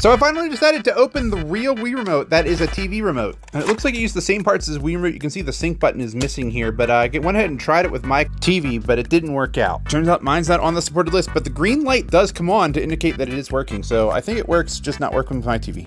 So I finally decided to open the real Wii remote that is a TV remote. And it looks like it used the same parts as Wii remote. You can see the sync button is missing here, but I went ahead and tried it with my TV, but it didn't work out. Turns out mine's not on the supported list, but the green light does come on to indicate that it is working. So I think it works, just not working with my TV.